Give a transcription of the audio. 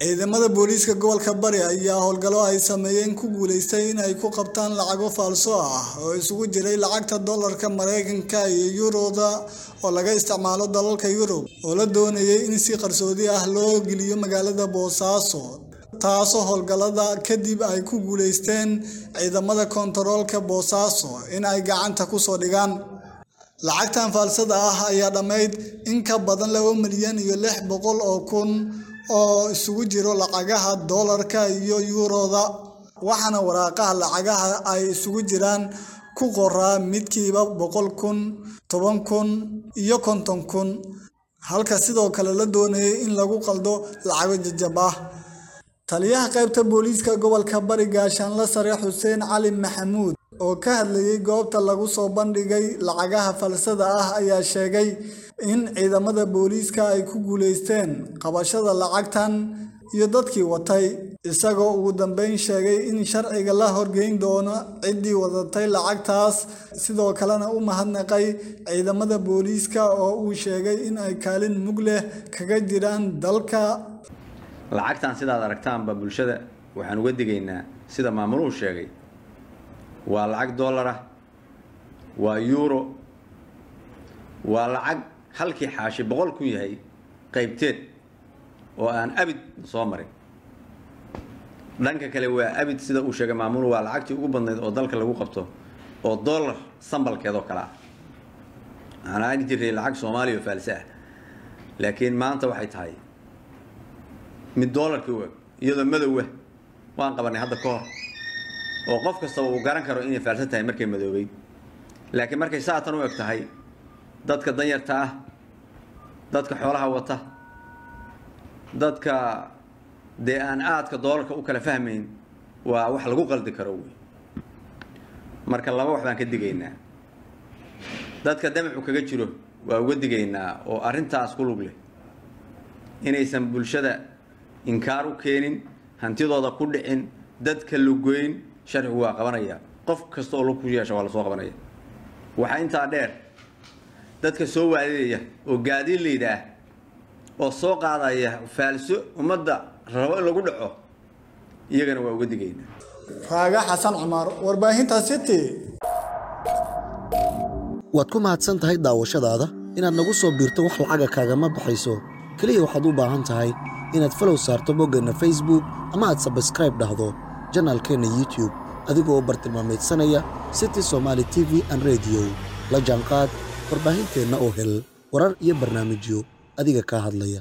ciidamada booliiska gobolka bari ayaa howlgallo ay sameeyeen ku guuleystay in ay ku qabtaan lacago faalso ah oo isugu jiray lacagta dollarka maraykanka iyo yuroda oo laga isticmaalo dalalka yurub oo la doonayay in si qarsoodi ah loo geliyo magaalada boosaaso taasoo howlgallada kadib ay ku guuleysteen ciidamada kontaroolka boosaaso in ay gacanta ku soo dhigaan. Lacagtan faalsada ah ayaa dhammayd in ka badan laba milyan iyo lix boqol oo kun oo isugu jiro lacagaha doolarka iyo yuuroda waxaana waraaqaha lacagaha ay isugu jiraan ku qoraa midkiiba boqol kun toban kun iyo konton kun. Halka sidoo kale la doonayay in lagu qaldo lacago jajab ah taliyaha qaybta booliiska gobolka bari gaashaanla sare xuseen cali maxamuud oo ka hadlayay goobta lagu soo bandhigay lacagaha falsada ah ayaa sheegay in ciidamada booliiska ay ku guuleysteen qabashada lacagtan iyo dadkii watay. Isagoo ugu dambeyn sheegay in sharciga la horgeyn doono ciddii wadatay lacagtaas sidoo kalena u mahadnaqay ciidamada booliiska oo uu sheegay in ay kaalin mug leh kaga jiraan dalka lacagtan sidaad aragtaanba bulshada waxaan uga digaynaa sida maamuluhu sheegay. Waa lacag dollar ah waa euro waa lacag halkii xaashi boqol ku yahay qaybteed oo aan abid soo marin. Dhanka kale waa abid sida uu sheegay maamuluhu waa lacagtii ugu badnayd oo dalka lagu qabto oo dollar sambalkeed oo kale ah. Waxaan aagi jiray lacag soomaaliya oo faalse ah laakiin maanta waxay tahay mid doolarkii u eg iyadoo madowah waan qabanay hadda ka hor. Oo qof kastaba uu garan karo inay faalsan tahay markay madoobeyd. Laakiin markay saatan u eg tahay dadka danyarta ah dadka xoolaha wata dadka dee aan aadka doolarka u kala fahmayn waa wax lagu qaldi karo wey marka laba wax baan ka digaynaa. Dadka damacu kaga jiro waa uga digaynaa oo arrintaas ku lug leh. Inaysan bulshada inkaar u keenin hantidooda ku dhicin dadka lugoyn sharcigu waa qabanaya. Qof kasta oo lug ku yeesha waa la soo qabanaya. Waxaa intaa dheer dadka soo waadidaya oo gaadiinleyda ah oo soo qaadaya faalso ummadda rabo in lagu dhaco iyagana waa uga digayna raaga xasan cumar warbaahinta city. Waad ku mahadsan tahay daawashadaada? Inaad nagu soo biirto wax lacaga kaagama baxayso. Keliya waxaad u baahan tahay inaad falow saarto boggeenna facebook ama aad sabskraib dhahdo janaalkeenna youtube adigoo u bartilmaamaydsanaya city somaali t v an rediyo la jaanqaad warbaahinteenna oo hel warar iyo barnaamijyo adiga kaa hadlaya